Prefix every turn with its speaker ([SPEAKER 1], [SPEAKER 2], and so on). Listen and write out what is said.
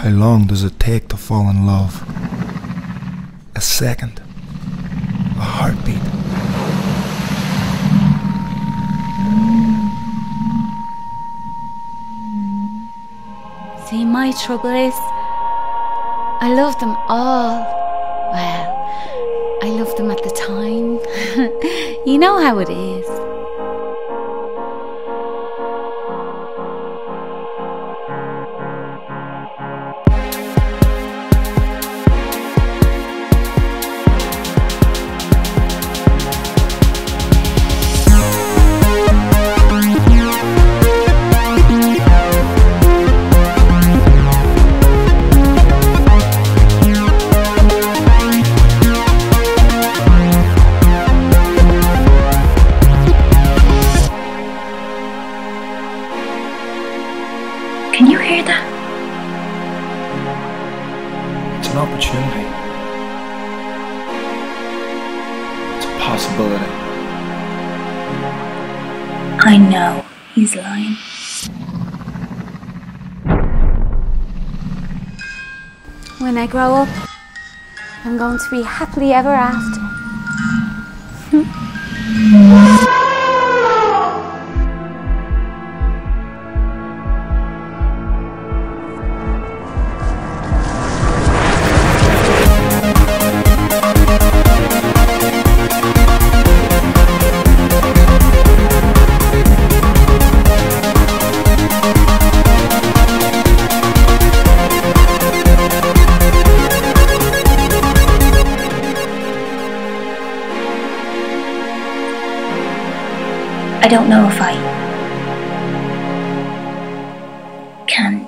[SPEAKER 1] How long does it take to fall in love? A second? A heartbeat?
[SPEAKER 2] See, my trouble is, I love them all. Well, I loved them at the time. you know how it is.
[SPEAKER 3] Can you hear that?
[SPEAKER 1] It's an opportunity. It's a possibility.
[SPEAKER 3] I know he's lying.
[SPEAKER 2] When I grow up, I'm going to be happily ever after.
[SPEAKER 3] I don't know if I can.